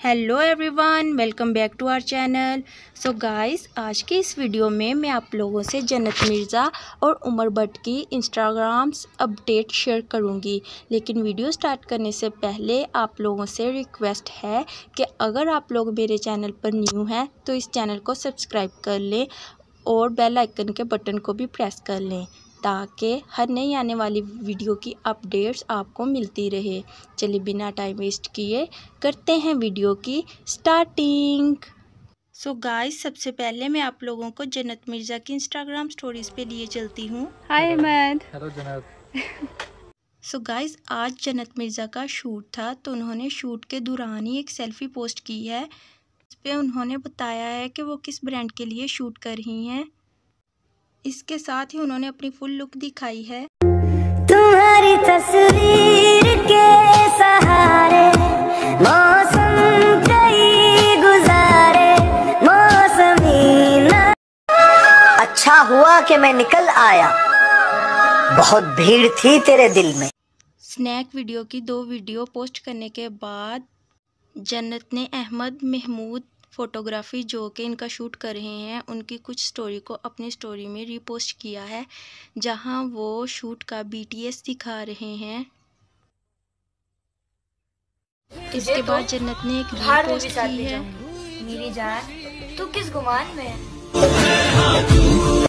Hello everyone welcome back to our channel so guys आज की इस वीडियो में मैं आप लोगों से जन्नत मिर्ज़ा और उमर भट्ट की इंस्टाग्राम्स अपडेट शेयर करूँगी। लेकिन वीडियो स्टार्ट करने से पहले आप लोगों से रिक्वेस्ट है कि अगर आप लोग मेरे चैनल पर न्यू हैं तो इस चैनल को सब्सक्राइब कर लें और बेल आइकन के बटन को भी प्रेस कर लें। ताकि हर नई आने वाली वीडियो की अपडेट्स आपको मिलती रहे। चलिए बिना टाइम वेस्ट किए करते हैं वीडियो की स्टार्टिंग सो so गाइस सबसे पहले मैं आप लोगों को जन्नत मिर्ज़ा की इंस्टाग्राम स्टोरीज पे लिए चलती हूँ। हाय अहमद हेलो जनाब सो गाइस आज जन्नत मिर्ज़ा का शूट था तो उन्होंने शूट के दौरान ही एक सेल्फ़ी पोस्ट की है। इस पर उन्होंने बताया है कि वो किस ब्रांड के लिए शूट कर रही हैं। इसके साथ ही उन्होंने अपनी फुल लुक दिखाई है। तुम्हारी तस्वीर के सहारे मौसम कई गुजारे अच्छा हुआ कि मैं निकल आया। बहुत भीड़ थी तेरे दिल में। स्नैक वीडियो की दो वीडियो पोस्ट करने के बाद जन्नत ने अहमद महमूद फ़ोटोग्राफ़ी जो कि इनका शूट कर रहे हैं उनकी कुछ स्टोरी को अपनी स्टोरी में रीपोस्ट किया है जहाँ वो शूट का बीटीएस दिखा रहे हैं। इसके बाद जन्नत ने एक रिपोस्ट रीपोस्ट की है। मेरी जान तू किस गुमान में है?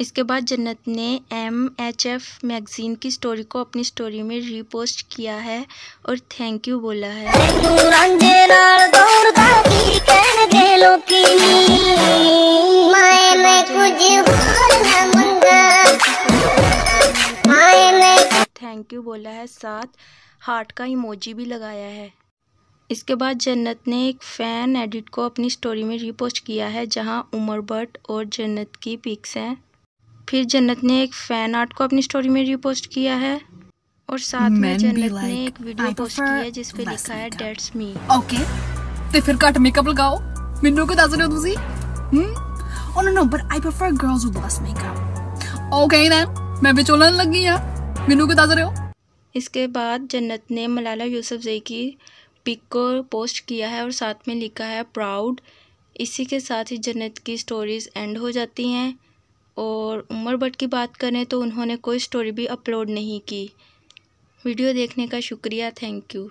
इसके बाद जन्नत ने एम एच एफ़ मैगज़ीन की स्टोरी को अपनी स्टोरी में रीपोस्ट किया है और थैंक यू बोला है। थैंक यू बोला है साथ हार्ट का इमोजी भी लगाया है। इसके बाद जन्नत ने एक फ़ैन एडिट को अपनी स्टोरी में रीपोस्ट किया है जहाँ उमर भट्ट और जन्नत की पिक्स हैं। फिर जन्नत ने एक फ़ैन आर्ट को अपनी स्टोरी में रीपोस्ट किया है और साथ में Men be जन्नत like, ने एक वीडियो "I पोस्ट की prefer है जिस पे less लिखा है makeup." डेट्स मी ਓਕੇ ਤੇ ਫਿਰ ਘੱਟ ਮੇਕਅਪ ਲਗਾਓ ਮੈਨੂੰ ਕਿਉਂ ਦੱਸ ਰਹੇ ਹੋ ਤੁਸੀਂ hmm oh no no but I prefer girls with less makeup okay then ਮੈਂ ਵਿਚੋਲਣ ਲੱਗੀ ਆ ਮੈਨੂੰ ਕਿਉਂ ਦੱਸ ਰਹੇ ਹੋ इसके बाद जन्नत ने मलाला यूसुफजई की पिक को पोस्ट किया है और साथ में लिखा है प्राउड इसी के साथ ही जन्नत की स्टोरीज़ एंड हो जाती हैं और उमर भट्ट की बात करें तो उन्होंने कोई स्टोरी भी अपलोड नहीं की। वीडियो देखने का शुक्रिया थैंक यू